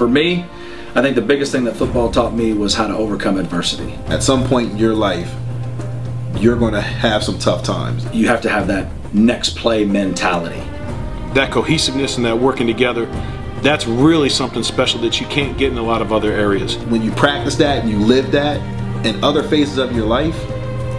for me, I think the biggest thing that football taught me was how to overcome adversity. At some point in your life, you're going to have some tough times. You have to have that next play mentality. That cohesiveness and that working together, that's really something special that you can't get in a lot of other areas. When you practice that and you live that in other phases of your life,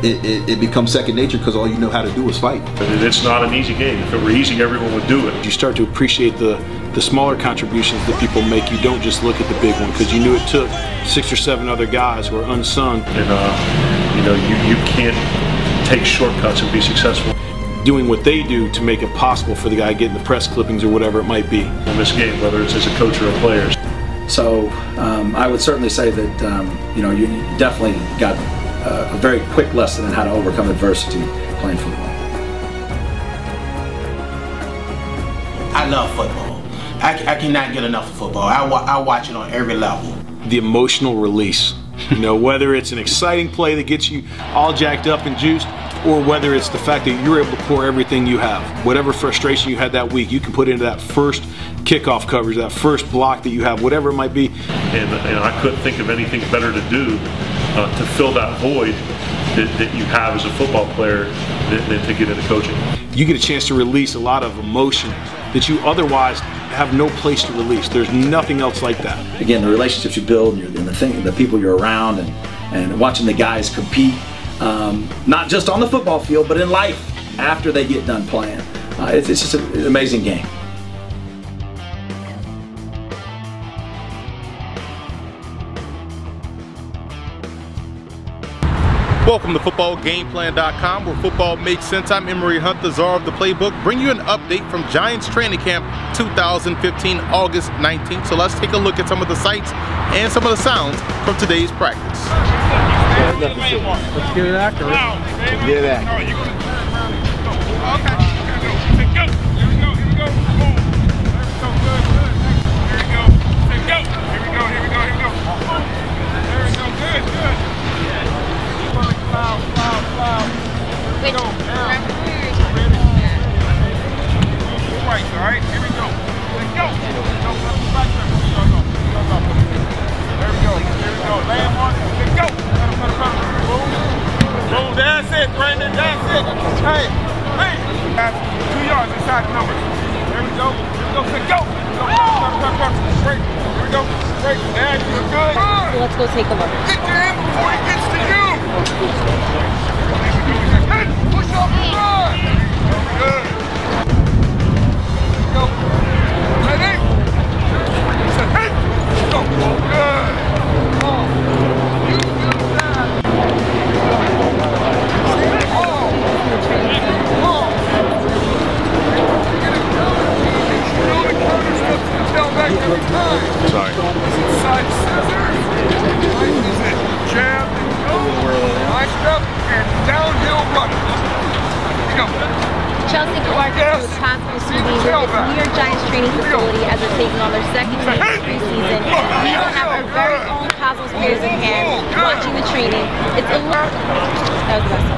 it, it, it becomes second nature because all you know how to do is fight. It's not an easy game. If it were easy, everyone would do it. You start to appreciate the, the smaller contributions that people make. You don't just look at the big one because you knew it took six or seven other guys who are unsung. And, uh, you know, you, you can't take shortcuts and be successful. Doing what they do to make it possible for the guy getting the press clippings or whatever it might be. In this game, whether it's as a coach or a player. So um, I would certainly say that, um, you know, you definitely got a very quick lesson in how to overcome adversity playing football. I love football. I, I cannot get enough of football. I, wa I watch it on every level. The emotional release. You know, whether it's an exciting play that gets you all jacked up and juiced, or whether it's the fact that you're able to pour everything you have. Whatever frustration you had that week, you can put into that first kickoff coverage, that first block that you have, whatever it might be. And, and I couldn't think of anything better to do uh, to fill that void that, that, you have as a football player than, than to get into coaching. You get a chance to release a lot of emotion that you otherwise have no place to release. There's nothing else like that. Again, the relationships you build and, the thing, the people you're around, and, and watching the guys compete, um, not just on the football field, but in life after they get done playing. Uh, it's, it's just an amazing game. Welcome to FootballGamePlan.com, where football makes sense. I'm Emory Hunt, the czar of the playbook, bring you an update from Giants Training Camp 2015, August 19th. So let's take a look at some of the sights and some of the sounds from today's practice. Let's get it accurate. Get it accurate. Hey, hey. two yards inside the numbers. There we go. Here we go. Say go. Here we go. Straight. Here we go. Straight. There you good. So let's go take a look. Get to him before he gets to you. Push off the run. Good. Chelsea Clark Yes. is Wisconsin CB with the New York Giants training facility as they're taking on their second game of the preseason. We will have our very own Cosmos Bears in hand watching the training. It's a lot. That was the best one.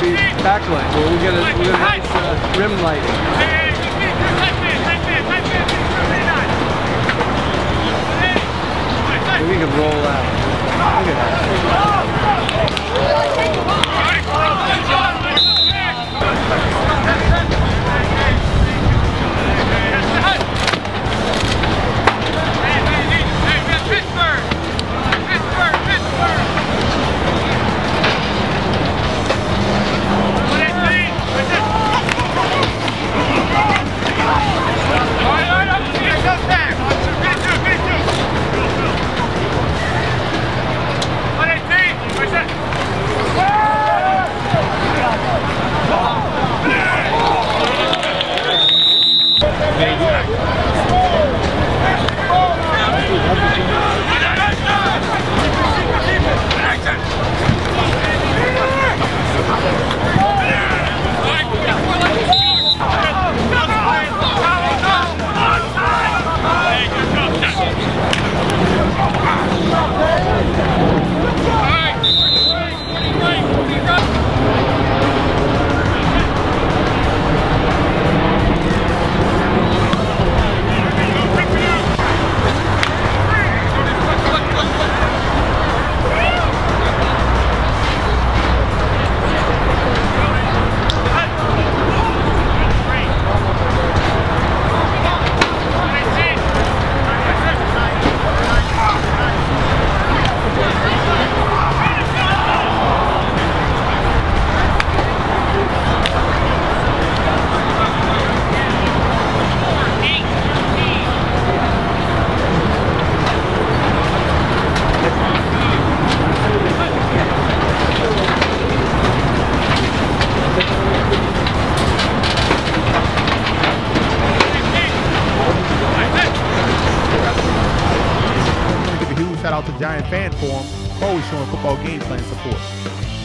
be backlight. Well, we got a, we got a nice uh, rim light. We can roll out. Look at that. Giant Fan Forum, always showing football game plan support.